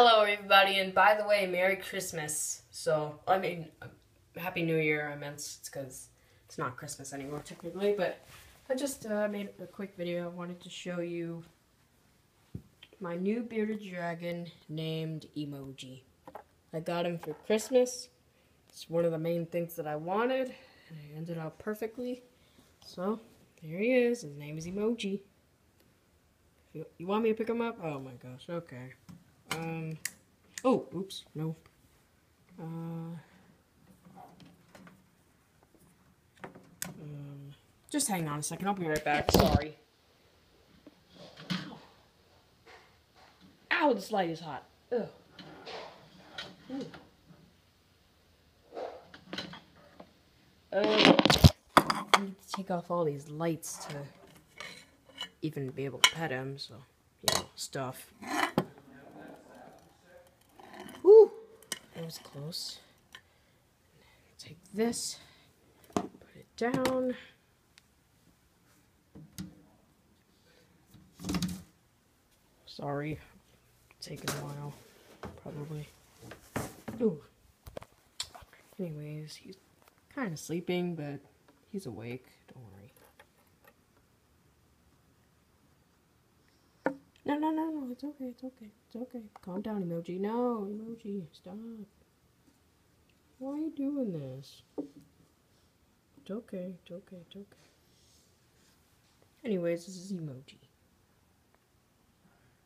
Hello, everybody, and by the way, Merry Christmas. So, I mean, Happy New Year. I meant it's because it's not Christmas anymore, technically, but I just uh, made a quick video. I wanted to show you my new bearded dragon named Emoji. I got him for Christmas. It's one of the main things that I wanted, and it ended up perfectly. So, there he is. His name is Emoji. You want me to pick him up? Oh my gosh, okay. Um, oh, oops, no. Uh, um, just hang on a second, I'll be right back, sorry. Ow, this light is hot. Ugh. Ooh. Uh, I need to take off all these lights to even be able to pet him, so, you know, stuff. Woo! That was close. Take this, put it down. Sorry, taking a while, probably. Ooh. Anyways, he's kind of sleeping, but he's awake. Don't worry. No, no, no, no. It's okay. It's okay. It's okay. Calm down, emoji. No, emoji. Stop. Why are you doing this? It's okay. It's okay. It's okay. Anyways, this is emoji.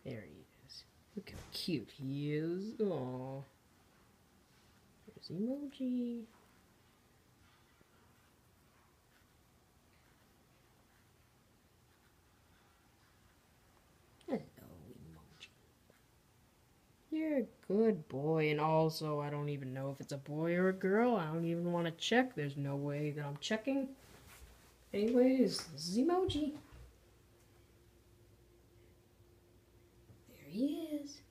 There he is. Look how cute he is. Aww. There's emoji. Hello, emoji. A good boy, and also, I don't even know if it's a boy or a girl. I don't even want to check. There's no way that I'm checking. Anyways, this is emoji. There he is.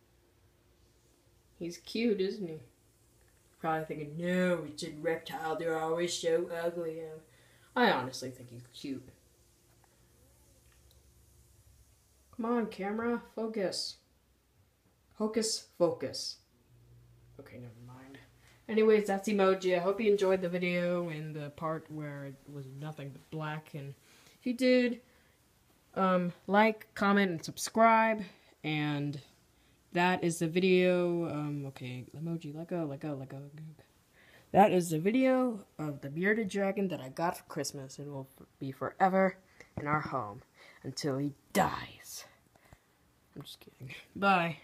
He's cute, isn't he? Probably thinking, no, it's a reptile. They're always so ugly. Um, I honestly think he's cute. Come on, camera, focus. Hocus focus. Okay, never mind. Anyways, that's emoji. I hope you enjoyed the video and the part where it was nothing but black. And if you did, um, like, comment, and subscribe. And that is the video. Um, okay, emoji, let go, let go, let go. That is the video of the bearded dragon that I got for Christmas. It will be forever in our home until he dies. I'm just kidding. Bye.